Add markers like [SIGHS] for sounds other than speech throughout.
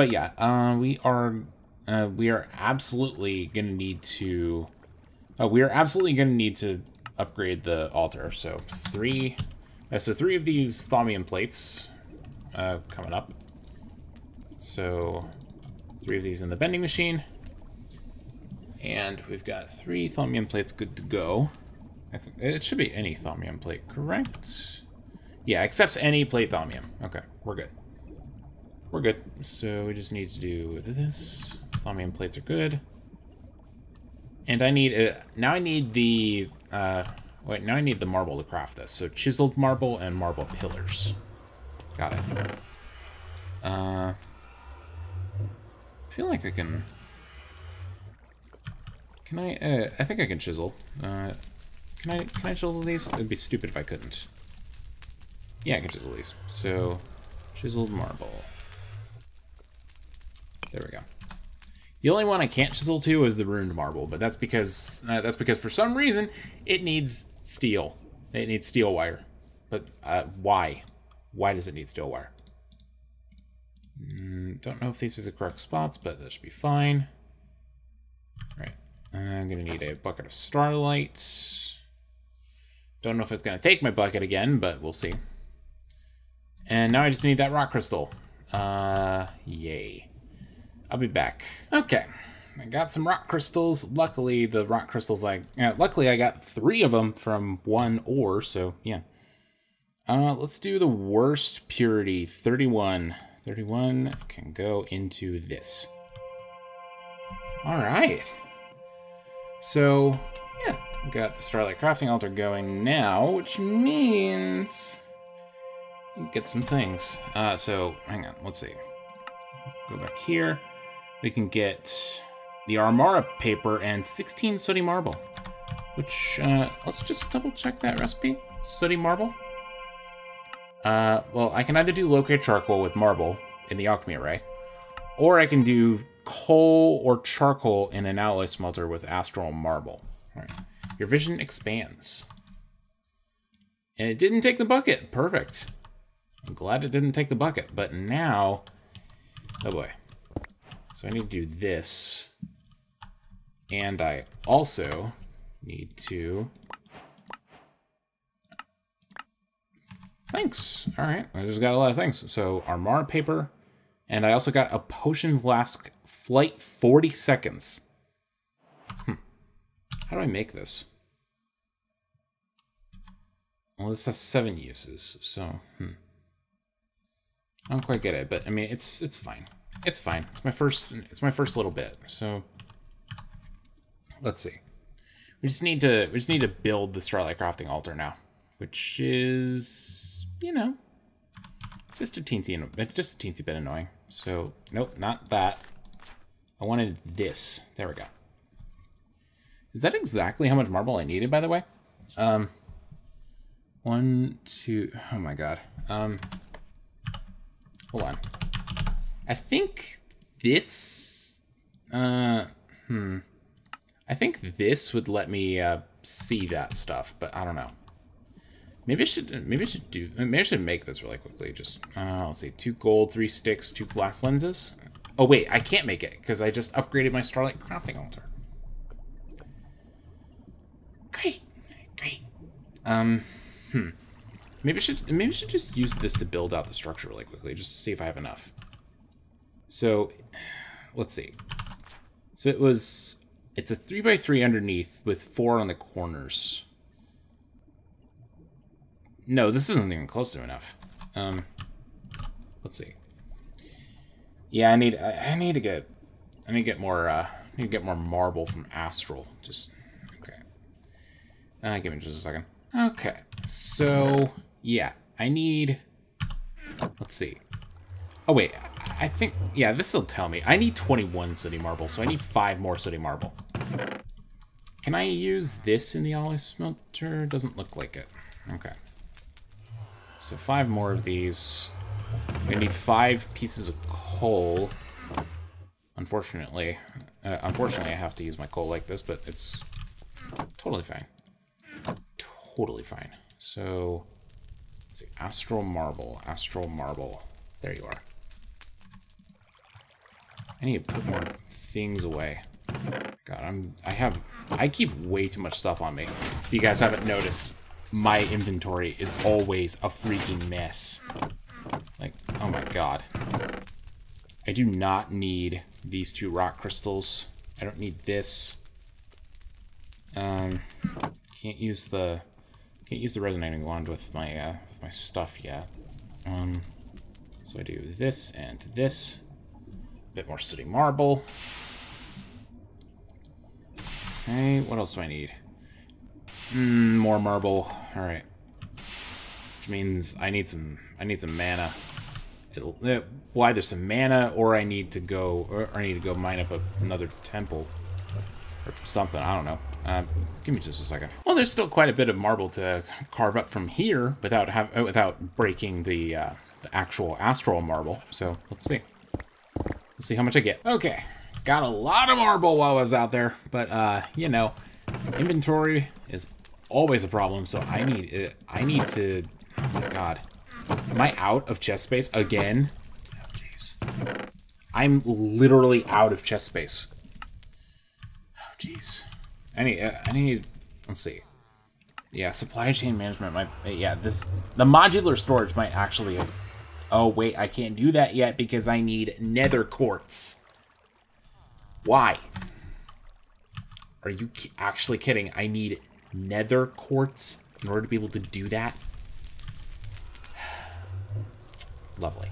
but yeah, uh, we are uh, we are absolutely gonna need to. Uh, we are absolutely gonna need to upgrade the altar. So three, uh, so three of these thaumium plates uh, coming up. So three of these in the bending machine. And we've got three thaumium plates good to go. I think it should be any thaumium plate, correct? Yeah, accepts any plate thaumium. Okay, we're good. We're good. So we just need to do this. Thaumium plates are good. And I need, uh, now I need the, uh, wait, now I need the marble to craft this. So chiseled marble and marble pillars. Got it. Uh, I feel like I can, can I, uh, I think I can chisel. Uh, can I, can I chisel these? It'd be stupid if I couldn't. Yeah, I can chisel these. So, chiseled marble. There we go. The only one I can't chisel to is the ruined marble, but that's because uh, that's because for some reason it needs steel. It needs steel wire. But uh, why? Why does it need steel wire? Mm, don't know if these are the correct spots, but that should be fine. All right. I'm gonna need a bucket of starlight. Don't know if it's gonna take my bucket again, but we'll see. And now I just need that rock crystal. Uh, yay. I'll be back. Okay. I got some rock crystals. Luckily, the rock crystals, like, luckily I got three of them from one ore, so yeah. Uh, let's do the worst purity, 31. 31 can go into this. All right. So, yeah, got the Starlight Crafting Altar going now, which means get some things. Uh, so, hang on, let's see. Go back here. We can get the Armara paper and 16 sooty marble. Which, uh, let's just double check that recipe. Sooty marble. Uh, well, I can either do locate charcoal with marble in the alchemy array, or I can do coal or charcoal in an alloy smelter with astral marble. Your vision expands. And it didn't take the bucket. Perfect. I'm glad it didn't take the bucket, but now, oh boy. So I need to do this. And I also need to... Thanks. All right, I just got a lot of things. So Armara paper, and I also got a potion flask flight 40 seconds. Hmm. How do I make this? Well, this has seven uses, so hmm. I don't quite get it, but I mean, it's it's fine. It's fine. It's my first. It's my first little bit. So let's see. We just need to. We just need to build the Starlight Crafting altar now, which is you know just a teensy just a teensy bit annoying. So nope, not that. I wanted this. There we go. Is that exactly how much marble I needed, by the way? Um, one, two, oh my god. Um, hold on. I think this, uh, hmm. I think this would let me uh, see that stuff, but I don't know. Maybe I should, maybe I should do, maybe I should make this really quickly. Just, uh, let's see, two gold, three sticks, two glass lenses. Oh wait, I can't make it because I just upgraded my Starlight Crafting Altar. Great, great. Um, hmm. Maybe I should, maybe I should just use this to build out the structure really quickly, just to see if I have enough. So, let's see. So it was, it's a 3 by 3 underneath with 4 on the corners. No, this isn't even close to enough. Um, let's see. Yeah, I need, I, I need to get, I need to get more, uh, I need to get more marble from Astral. Just, okay. Uh, give me just a second. Okay, so, yeah, I need, let's see. Oh, wait, I think, yeah, this will tell me. I need 21 sooty marble, so I need 5 more sooty marble. Can I use this in the alloy smelter? Doesn't look like it. Okay. So 5 more of these. I need 5 pieces of coal. Unfortunately. Uh, unfortunately, I have to use my coal like this, but it's totally fine. Totally fine. So, let's see. Astral Marble. Astral Marble. There you are. I need to put more things away. God, I'm... I have... I keep way too much stuff on me. If you guys haven't noticed, my inventory is always a freaking mess. Like, oh my god. I do not need these two rock crystals. I don't need this. Um, can't use the can't use the resonating wand with my uh, with my stuff yet. Um, so I do this and this. Bit more sooty marble. Okay, what else do I need? Mm, more marble. All right. Which means I need some I need some mana. It'll, it, well, either some mana or I need to go or I need to go mine up a, another temple or something. I don't know. Uh, give me just a second. Well, there's still quite a bit of marble to carve up from here without have without breaking the uh, the actual astral marble. So let's see. Let's see how much I get. Okay, got a lot of marble while I was out there, but uh, you know, inventory is always a problem. So I need it. I need to. Oh my god, am I out of chest space again? Oh jeez, I'm literally out of chest space. Oh jeez. I need, uh, I need, let's see. Yeah, supply chain management might, yeah, this, the modular storage might actually, oh wait, I can't do that yet because I need nether quartz. Why? Are you actually kidding? I need nether quartz in order to be able to do that? [SIGHS] Lovely.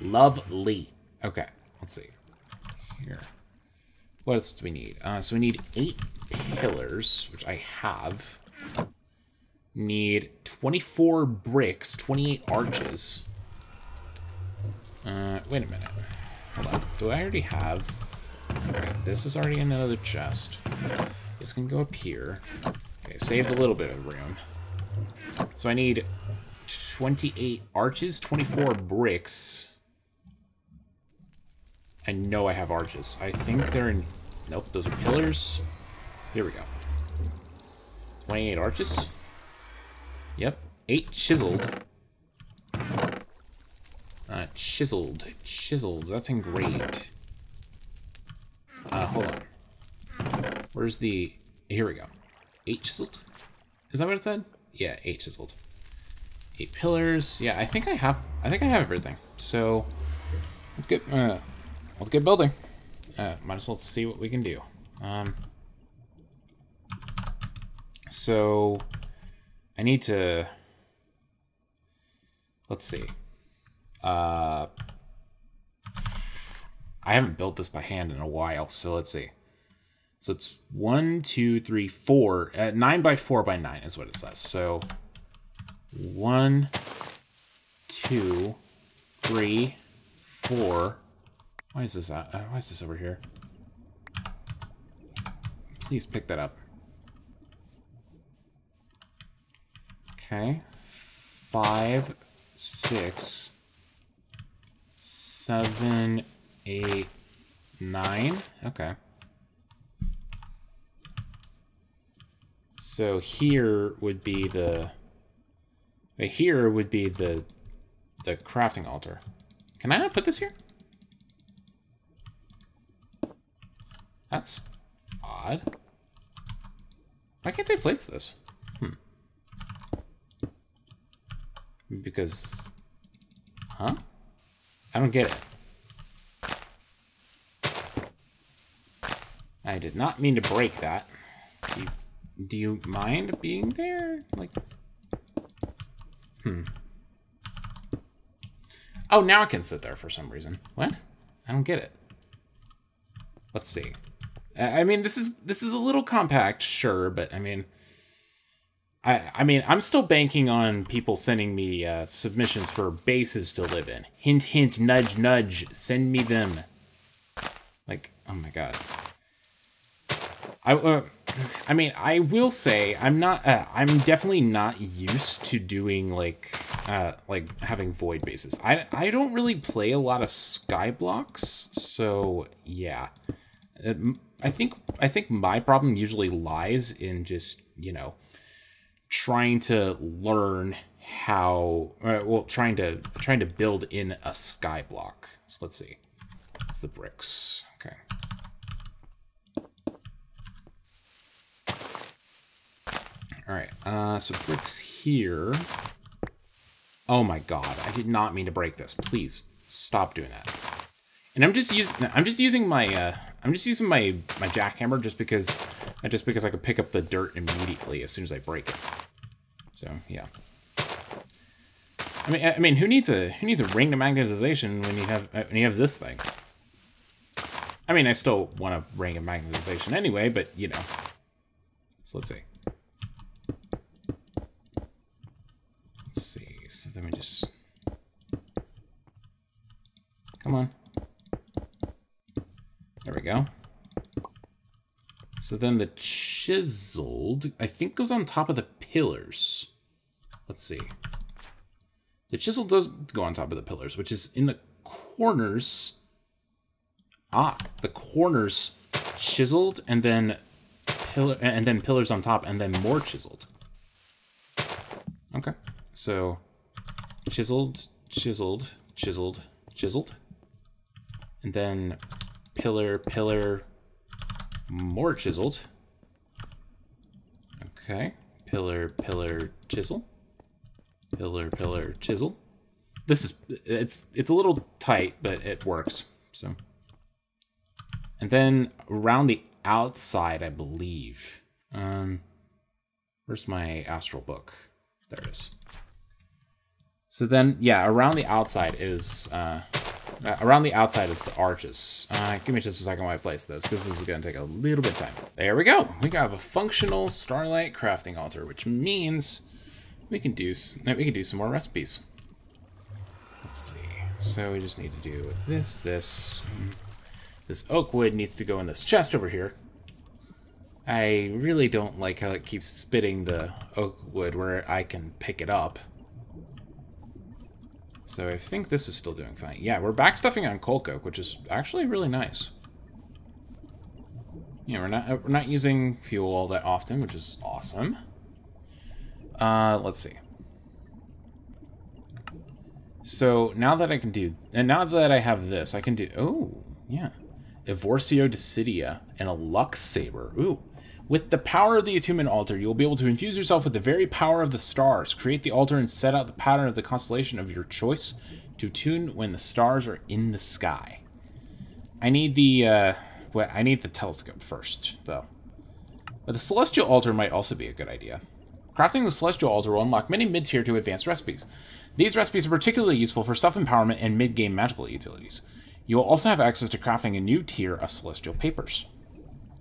Lovely. Okay, let's see. Here. What else do we need? Uh, so we need eight pillars, which I have. Need 24 bricks, 28 arches. Uh, wait a minute. Hold on. Do I already have... Okay, this is already in another chest. This can go up here. Okay, saved a little bit of room. So I need 28 arches, 24 bricks. I know I have arches. I think they're in Nope, those are pillars. Here we go. 28 arches. Yep. 8 chiseled. Uh, chiseled. Chiseled. That's engraved. Uh, hold on. Where's the... Here we go. 8 chiseled? Is that what it said? Yeah, 8 chiseled. 8 pillars. Yeah, I think I have... I think I have everything. So, let's get... Uh, let's get building. Uh, might as well see what we can do. Um, so, I need to... Let's see. Uh, I haven't built this by hand in a while, so let's see. So it's one, two, three, four. Uh, nine by four by nine is what it says. So one, two, three, four, why is this at? Uh, why is this over here? Please pick that up. Okay. Five, six, seven, eight, nine. Okay. So here would be the... Here would be the the crafting altar. Can I not put this here? That's odd. Why can't they place this? Hmm. Because... Huh? I don't get it. I did not mean to break that. Do you, do you mind being there? Like... Hmm. Oh, now I can sit there for some reason. What? I don't get it. Let's see. I mean, this is this is a little compact, sure, but I mean, I I mean, I'm still banking on people sending me uh, submissions for bases to live in. Hint, hint, nudge, nudge. Send me them. Like, oh my god. I uh, I mean, I will say I'm not. Uh, I'm definitely not used to doing like uh, like having void bases. I I don't really play a lot of sky blocks, so yeah. I think I think my problem usually lies in just you know trying to learn how uh, well trying to trying to build in a sky block. So let's see. It's the bricks. Okay. Alright, uh, so bricks here. Oh my god, I did not mean to break this. Please, stop doing that. And I'm just using I'm just using my uh I'm just using my my jackhammer just because just because I could pick up the dirt immediately as soon as I break it. So yeah. I mean I mean who needs a who needs a ring to magnetization when you have uh, when you have this thing? I mean I still want a ring of magnetization anyway, but you know. So let's see. Let's see. So let me just Come on. There we go. So then the chiseled, I think goes on top of the pillars. Let's see. The chisel does go on top of the pillars, which is in the corners. Ah, the corners chiseled and then pillar and then pillars on top and then more chiseled. Okay. So chiseled, chiseled, chiseled, chiseled. And then pillar, pillar, more chiseled. Okay. Pillar, pillar, chisel. Pillar, pillar, chisel. This is, it's, it's a little tight, but it works, so. And then around the outside, I believe. Um, where's my astral book? There it is. So then, yeah, around the outside is, uh, around the outside is the arches. Uh, give me just a second while I place this, because this is going to take a little bit of time. There we go. We have a functional Starlight crafting altar, which means we can do we can do some more recipes. Let's see. So we just need to do this, this. This oak wood needs to go in this chest over here. I really don't like how it keeps spitting the oak wood where I can pick it up. So I think this is still doing fine. Yeah, we're backstuffing on coal coke, which is actually really nice. Yeah, we're not we're not using fuel all that often, which is awesome. Uh, let's see. So now that I can do, and now that I have this, I can do. Oh, yeah, Evorsio Discidia and a Lux Saber. Ooh, with the power of the attunement altar, you will be able to infuse yourself with the very power of the stars. Create the altar and set out the pattern of the constellation of your choice to tune when the stars are in the sky. I need the, uh, well, I need the telescope first, though. But the celestial altar might also be a good idea. Crafting the celestial altar will unlock many mid-tier to advanced recipes. These recipes are particularly useful for self-empowerment and mid-game magical utilities. You will also have access to crafting a new tier of celestial papers.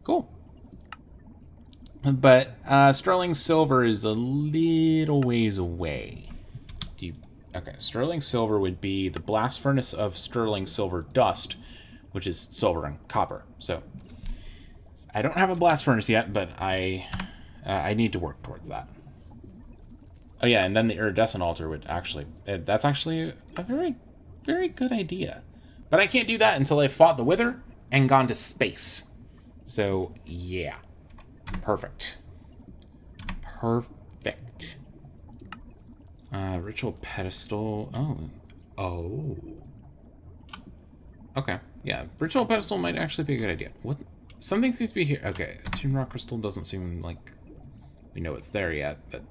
Cool. But uh, sterling silver is a little ways away. You, okay, sterling silver would be the blast furnace of sterling silver dust, which is silver and copper. So I don't have a blast furnace yet, but I uh, I need to work towards that. Oh yeah, and then the iridescent altar would actually uh, that's actually a very very good idea. But I can't do that until I've fought the Wither and gone to space. So yeah. Perfect. Perfect. Uh, ritual pedestal. Oh. Oh. Okay. Yeah, ritual pedestal might actually be a good idea. What? Something seems to be here. Okay, Tomb Rock Crystal doesn't seem like we know it's there yet, but...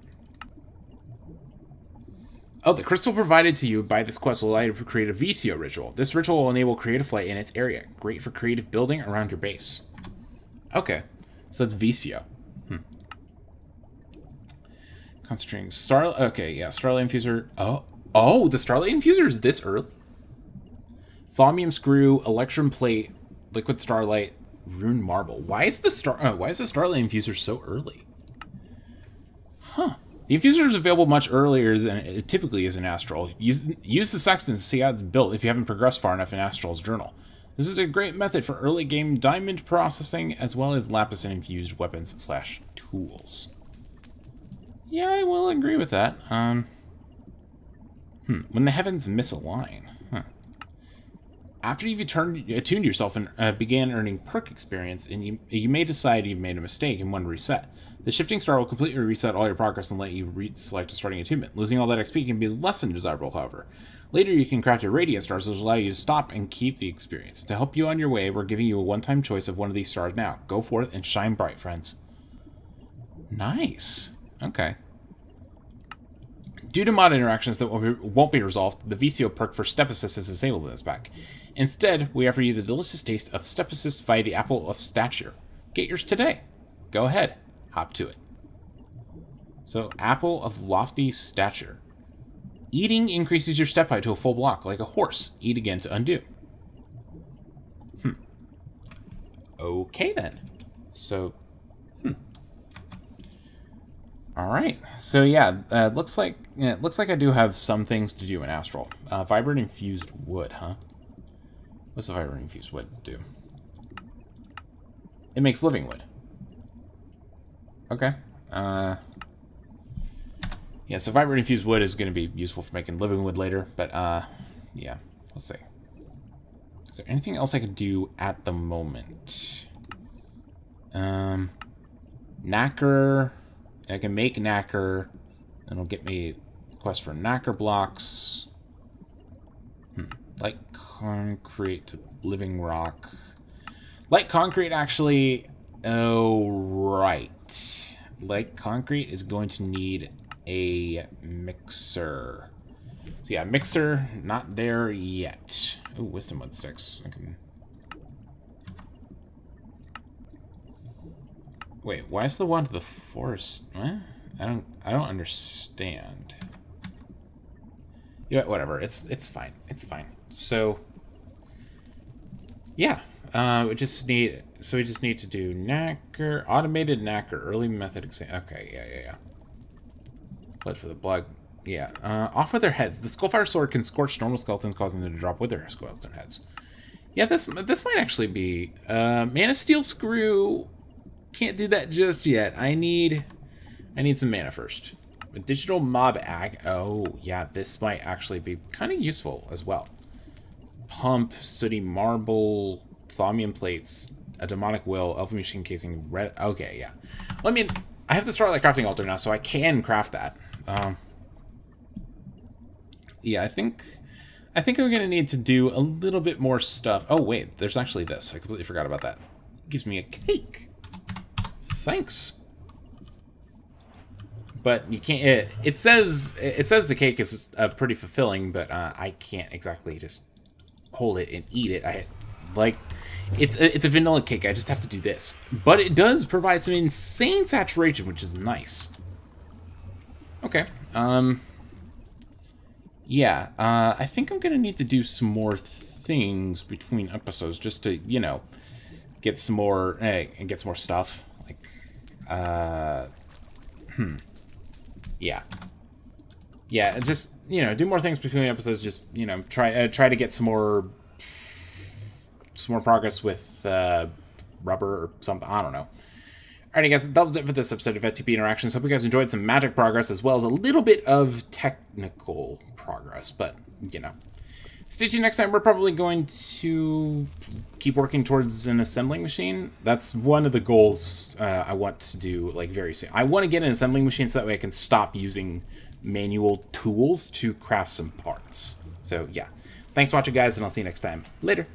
Oh, the crystal provided to you by this quest will allow you to create a Vicio ritual. This ritual will enable creative flight in its area. Great for creative building around your base. Okay. So that's Vicio. Hmm. Concentrating Starlight. Okay, yeah, Starlight Infuser. Oh, oh, the Starlight Infuser is this early. Thaumium Screw, Electrum Plate, Liquid Starlight, Rune Marble. Why is the star? Oh, why is the Starlight Infuser so early? Huh. The infuser is available much earlier than it typically is in Astral. Use, use the Sextant to see how it's built if you haven't progressed far enough in Astral's journal. This is a great method for early game diamond processing as well as lapis and infused weapons slash tools. Yeah, I will agree with that. Um, hmm, when the heavens misalign. After you've attuned, attuned yourself and uh, began earning perk experience, and you, you may decide you've made a mistake and want to reset. The shifting star will completely reset all your progress and let you select a starting attunement. Losing all that XP can be less than desirable, however. Later, you can craft a radiant stars, which allow you to stop and keep the experience. To help you on your way, we're giving you a one-time choice of one of these stars now. Go forth and shine bright, friends. Nice. Okay. Due to mod interactions that won't be resolved, the Vicio perk for Step Assist is disabled in this pack. Instead, we offer you the delicious taste of Step Assist via the Apple of Stature. Get yours today. Go ahead, hop to it. So, Apple of Lofty Stature. Eating increases your step height to a full block, like a horse. Eat again to undo. Hmm. Okay, then. So, hmm. All right. So yeah, uh, looks like it looks like I do have some things to do in Astral. Uh, vibrant infused wood, huh? What's the vibrant infused wood do? It makes living wood. Okay. Uh, yeah, so vibrant infused wood is going to be useful for making living wood later, but uh, yeah, let's see. Is there anything else I can do at the moment? Um, Knacker. I can make Knacker. And it'll get me quest for Knacker blocks. Light concrete to living rock. Light concrete actually... Oh, right. Light concrete is going to need a mixer. So yeah, mixer, not there yet. Oh, wisdom wood sticks. I can... Wait, why is the one to the forest? I don't I don't understand. Yeah, whatever. It's it's fine. It's fine. So yeah, uh, we just need so we just need to do knacker automated knacker early method exam. Okay, yeah, yeah, yeah. Blood for the blood. Yeah. Uh, off with their heads. The Skullfire Sword can scorch normal skeletons, causing them to drop with their skeleton heads. Yeah, this this might actually be. Uh, Mana Steel Screw can't do that just yet. I need I need some mana first. A digital mob ag. Oh, yeah, this might actually be kind of useful as well. Pump, sooty marble, thaumium plates, a demonic will, elven machine casing, red. Okay, yeah. Well, I mean, I have the Starlight crafting altar now, so I can craft that. Um, yeah, I think I think I'm gonna need to do a little bit more stuff. Oh wait, there's actually this. I completely forgot about that. It gives me a cake. Thanks. But you can't. It, it says it says the cake is uh, pretty fulfilling, but uh, I can't exactly just hold it and eat it. I like it's a, it's a vanilla cake. I just have to do this, but it does provide some insane saturation, which is nice. Okay. Um. Yeah. Uh, I think I'm gonna need to do some more things between episodes just to you know get some more eh, and get some more stuff. Like, uh, hmm. Yeah. Yeah, just you know, do more things between episodes. Just you know, try uh, try to get some more some more progress with uh, rubber or something. I don't know. Alrighty, guys, that'll do it for this episode of FTB Interactions. Hope you guys enjoyed some magic progress as well as a little bit of technical progress, but, you know. Stay tuned next time. We're probably going to keep working towards an assembling machine. That's one of the goals uh, I want to do, like, very soon. I want to get an assembling machine so that way I can stop using manual tools to craft some parts. So, yeah. Thanks for watching, guys, and I'll see you next time. Later.